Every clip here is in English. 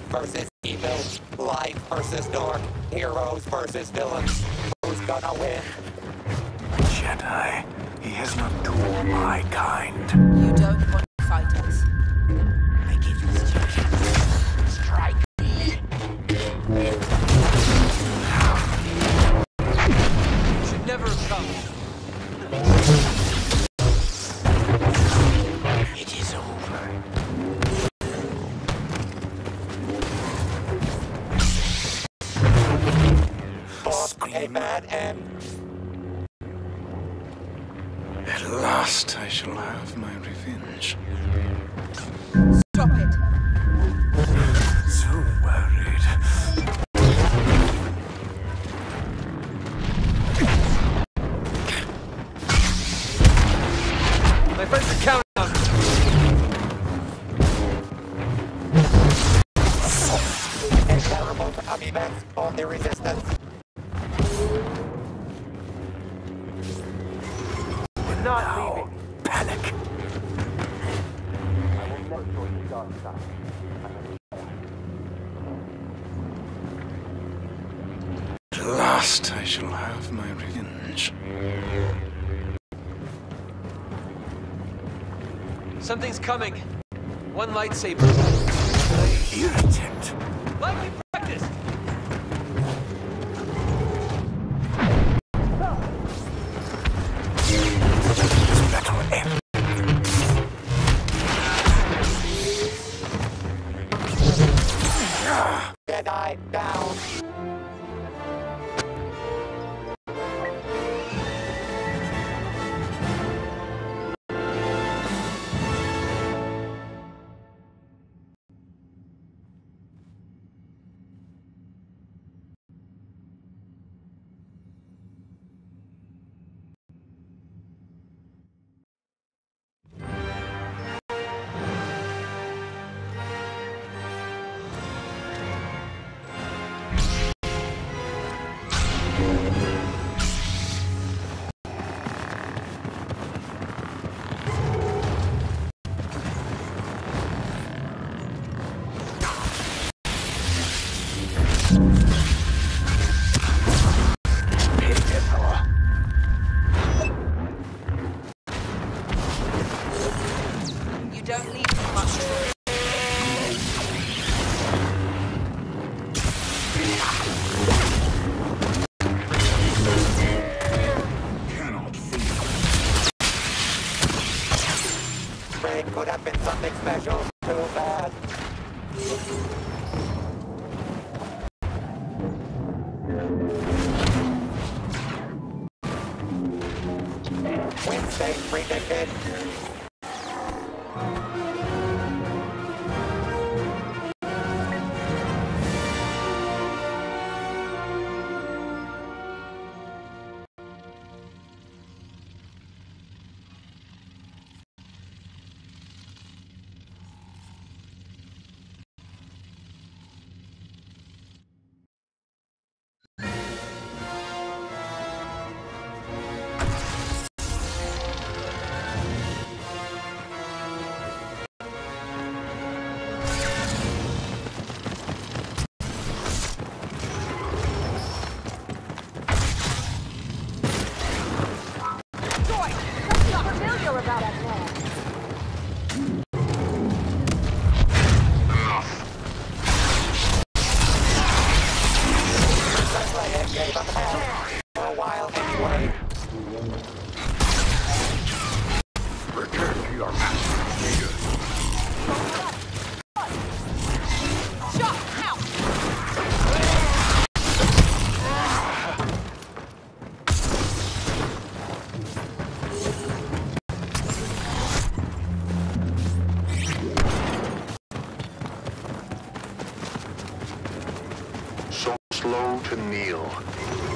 Good versus evil. Life versus dark. Heroes versus villains. Who's gonna win? Jedi. He has not tooled my kind. You don't want For a bad. At last I shall have my revenge. Stop it. So worried. My friends are counting on me. And terrible events for the resistance. At last I shall have my revenge. Something's coming. One lightsaber. I hear it. Jedi down. Don't me much. Could have been something special. Too bad. Wednesday predicted. Your master. So slow to kneel.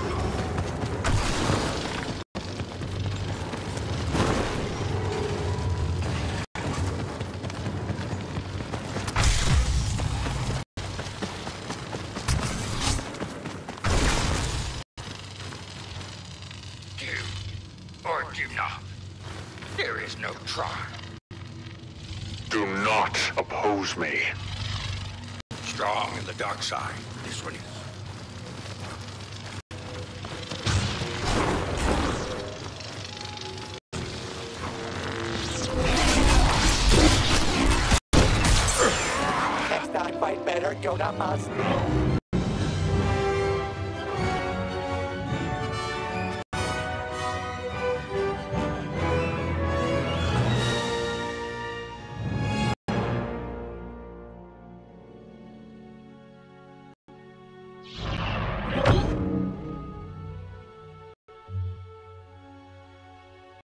There is no try. Do not oppose me. strong in the dark side. This one is. Next time, fight better, go to Moscow.